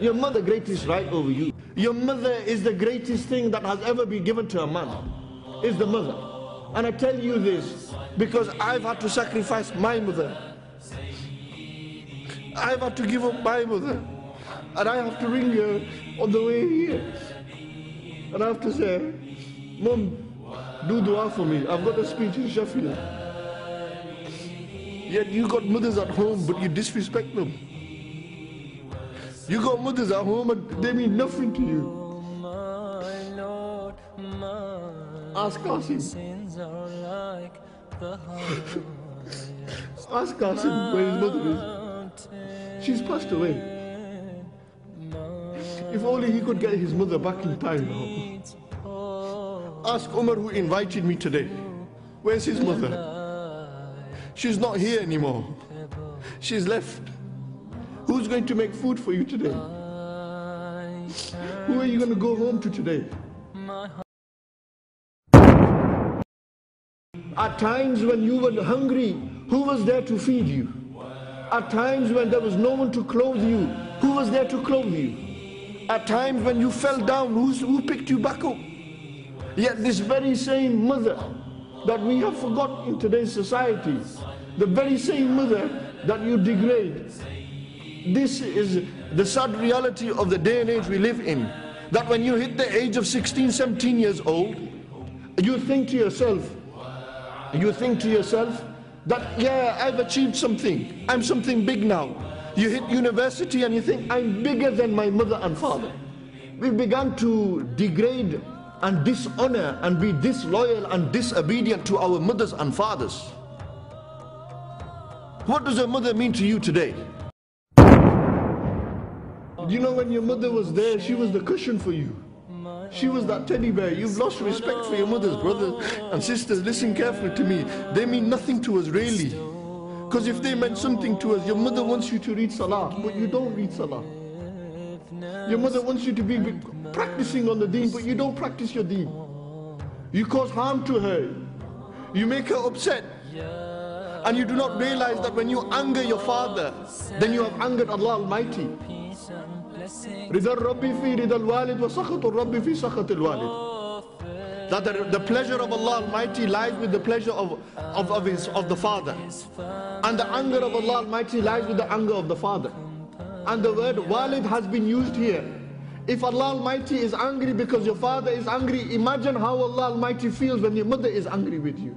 Your mother greatest right over you. Your mother is the greatest thing that has ever been given to a man. Is the mother. And I tell you this because I've had to sacrifice my mother. I've had to give up my mother. And I have to ring her on the way here. And I have to say, Mom, do dua for me. I've got a speech in Sheffield. Yet you got mothers at home, but you disrespect them. You got mothers at home and they mean nothing to you. Ask Qasim. Ask Qasim where his mother is. She's passed away. If only he could get his mother back in time now. Ask Umar who invited me today. Where's his mother? She's not here anymore. She's left. Who's going to make food for you today? Who are you going to go home to today? At times when you were hungry, who was there to feed you? At times when there was no one to clothe you, who was there to clothe you? At times when you fell down, who's, who picked you back up? Yet this very same mother that we have forgot in today's society, the very same mother that you degrade, this is the sad reality of the day and age we live in. That when you hit the age of 16, 17 years old, you think to yourself, you think to yourself that, yeah, I've achieved something. I'm something big now. You hit university and you think, I'm bigger than my mother and father. We began to degrade and dishonor and be disloyal and disobedient to our mothers and fathers. What does a mother mean to you today? You know, when your mother was there, she was the cushion for you. She was that teddy bear. You've lost respect for your mothers, brothers and sisters. Listen carefully to me. They mean nothing to us, really. Because if they meant something to us, your mother wants you to read Salah, but you don't read Salah. Your mother wants you to be practicing on the deen, but you don't practice your deen. You cause harm to her. You make her upset. And you do not realize that when you anger your father, then you have angered Allah Almighty. That the, the, pleasure of Allah Almighty lies with the pleasure of, of, of, his, of the Father. And the anger of Allah Almighty lies with the anger of the Father. And the word walid has been used here. If Allah Almighty is angry because your father is angry, imagine how Allah Almighty feels when your mother is angry with you.